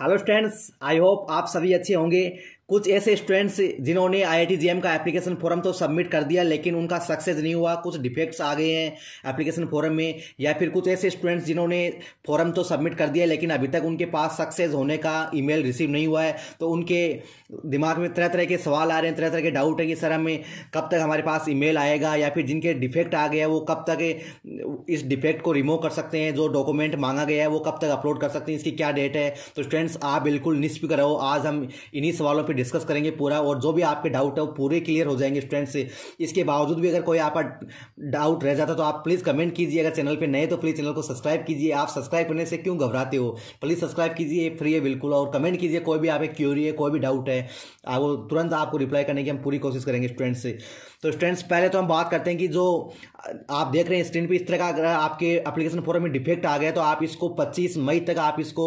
Hello students I hope आप सभी अच्छे होंगे। कुछ ऐसे स्टूडेंट्स जिन्होंने आई आई का एप्लीकेशन फॉर्म तो सबमिट कर दिया, लेकिन उनका सक्सेस नहीं हुआ। कुछ डिफेक्ट्स आ गए हैं एप्लीकेशन फॉर्म में, या फिर कुछ ऐसे स्टूडेंट्स जिन्होंने फॉर्म तो सबमिट कर दिया, लेकिन अभी तक उनके पास सक्सेस होने का ईमेल रिसीव नहीं हुआ है। तो उनके दिमाग में तरह तरह के सवाल आ रहे हैं तरह तरह के डाउट है कि सर हमें कब तक हमारे पास ईमेल आएगा, या फिर जिनके डिफेक्ट आ गया वो कब तक इस डिफेक्ट को रिमूव कर सकते हैं, जो डॉक्यूमेंट मांगा गया है, वो कब तक अपलोड कर सकते हैं, इसकी क्या डेट है? तो स्टूडेंट्स आप बिल्कुल निष्फिक्र रहो। आज हम इन्हीं सवालों पर डिस्कस करेंगे पूरा और जो भी आपके डाउट है वो पूरे क्लियर हो जाएँगे स्टूडेंट से। इसके बावजूद भी अगर कोई आपका डाउट रह जाता तो आप प्लीज़ कमेंट कीजिए। अगर चैनल पर नए तो प्लीज़ चैनल को सब्सक्राइब कीजिए। आप सब्सक्राइब करने से क्यों घबराते हो? प्लीज़ सब्सक्राइब कीजिए फ्री है बिल्कुल और कमेंट कीजिए। कोई भी आप क्यूरी है, कोई भी डाउट है वो तुरंत आपको रिप्लाई करने की हम पूरी कोशिश करेंगे स्टूडेंट से। तो स्टूडेंट्स पहले तो हम बात करते हैं कि जो आप देख रहे हैं स्क्रीन पे इस तरह का अगर आपके एप्लीकेशन फॉर्म में डिफेक्ट आ गया तो आप इसको 25 मई तक आप इसको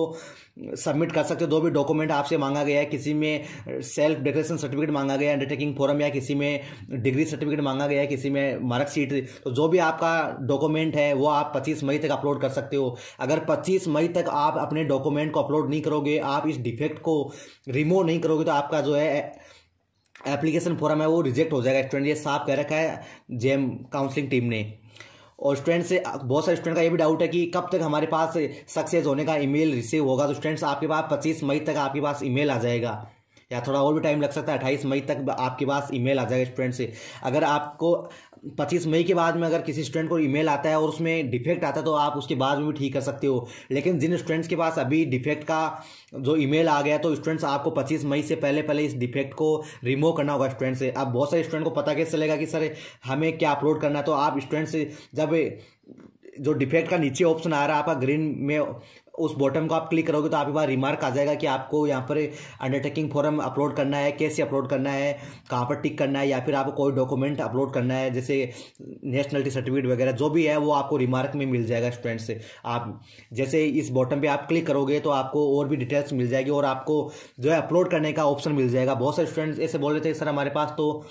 सबमिट कर सकते हो। दो भी डॉक्यूमेंट आपसे मांगा गया है, किसी में सेल्फ डिक्लेरेशन सर्टिफिकेट मांगा गया है अंडरटेकिंग फॉर्म या किसी में डिग्री सर्टिफिकेट मांगा गया है, किसी में मार्कशीट तो जो भी आपका डॉक्यूमेंट है, वो आप 25 मई तक अपलोड कर सकते हो। अगर 25 मई तक आप अपने डॉक्यूमेंट को अपलोड नहीं करोगे, आप इस डिफेक्ट को रिमूव नहीं करोगे तो आपका जो है एप्लीकेशन फॉर्म है, वो रिजेक्ट हो जाएगा। स्टूडेंट, ये साफ़ कह रखा है जेम काउंसलिंग टीम ने। और स्टूडेंट से, बहुत सारे स्टूडेंट का ये भी डाउट है कि कब तक हमारे पास सक्सेस होने का ईमेल रिसीव होगा। तो स्टूडेंट्स, आपके पास पच्चीस मई तक आपके पास ईमेल आ जाएगा। या थोड़ा और भी टाइम लग सकता है, अट्ठाईस मई तक आपके पास ईमेल आ जाएगा स्टूडेंट से। अगर आपको पच्चीस मई के बाद में अगर किसी स्टूडेंट को ईमेल आता है और उसमें डिफेक्ट आता है तो आप उसके बाद में भी ठीक कर सकते हो। लेकिन जिन स्टूडेंट्स के पास अभी डिफेक्ट का जो ईमेल आ गया तो स्टूडेंट्स आपको पच्चीस मई से पहले पहले इस डिफेक्ट को रिमूव करना होगा स्टूडेंट से। अब बहुत सारे स्टूडेंट को पता कैसे चलेगा कि, सर, हमें क्या अपलोड करना है? तो आप स्टूडेंट से जब जो डिफेक्ट का नीचे ऑप्शन आ रहा है, आपका ग्रीन में उस बॉटम को आप क्लिक करोगे तो आपके पास रिमार्क आ जाएगा कि आपको यहाँ पर अंडरटेकिंग फॉर्म अपलोड करना है, कैसे अपलोड करना है, कहाँ पर टिक करना है, या फिर आपको कोई डॉक्यूमेंट अपलोड करना है, जैसे नेशनलिटी सर्टिफिकेट वगैरह, जो भी है वो आपको रिमार्क में मिल जाएगा स्टूडेंट से। आप जैसे इस बॉटम पर आप क्लिक करोगे तो आपको और भी डिटेल्स मिल जाएगी और आपको जो है अपलोड करने का ऑप्शन मिल जाएगा। बहुत सारे स्टूडेंट्स ऐसे बोल रहे थे, सर, हमारे पास तो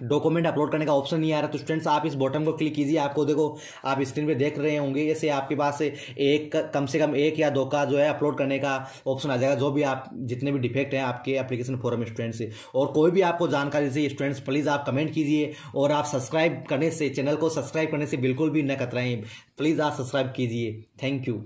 डॉक्यूमेंट अपलोड करने का ऑप्शन नहीं आ रहा तो स्टूडेंट्स आप इस बॉटम को क्लिक कीजिए। आपको देखो, आप स्क्रीन पे देख रहे होंगे, जैसे आपके पास एक, कम से कम एक या दो का जो है अपलोड करने का ऑप्शन आ जाएगा, जो भी आप, जितने भी डिफेक्ट हैं आपके एप्लीकेशन फॉरम स्टूडेंट्स से। और कोई भी आपको जानकारी चाहिए स्टूडेंट्स प्लीज़ आप कमेंट कीजिए, और आप सब्सक्राइब करने से चैनल को सब्सक्राइब करने से बिल्कुल भी न कतराएँ। प्लीज़ आप सब्सक्राइब कीजिए। Thank you